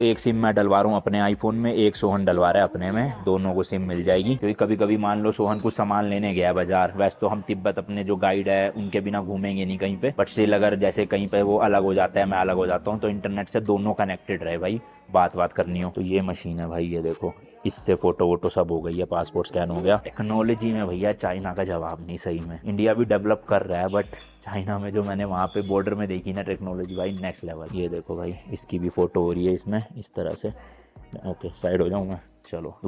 एक सिम मैं डलवा रहा हूँ अपने आईफोन में, एक सोहन डलवा रहा है अपने में, दोनों को सिम मिल जाएगी। क्योंकि कभी कभी मान लो सोहन कुछ सामान लेने गया बाज़ार, वैसे तो हम तिब्बत अपने जो गाइड है, उनके बिना घूमेंगे नहीं कहीं पे। बट स्टिल अगर जैसे कहीं पे वो अलग हो जाता है, मैं अलग हो जाता हूँ तो इंटरनेट से दोनों कनेक्टेड रहे भाई। बात बात करनी हो। तो ये मशीन है भाई, ये देखो। इससे फ़ोटो वोटो सब हो गई है, पासपोर्ट स्कैन हो गया। टेक्नोलॉजी में भैया चाइना का जवाब नहीं सही में। इंडिया भी डेवलप कर रहा है, बट चाइना में जो मैंने वहाँ पे बॉर्डर में देखी ना टेक्नोलॉजी भाई नेक्स्ट लेवल ये देखो भाई, इसकी भी फ़ोटो हो रही है इसमें, इस तरह से। ओके साइड हो जाऊँ मैं? चलो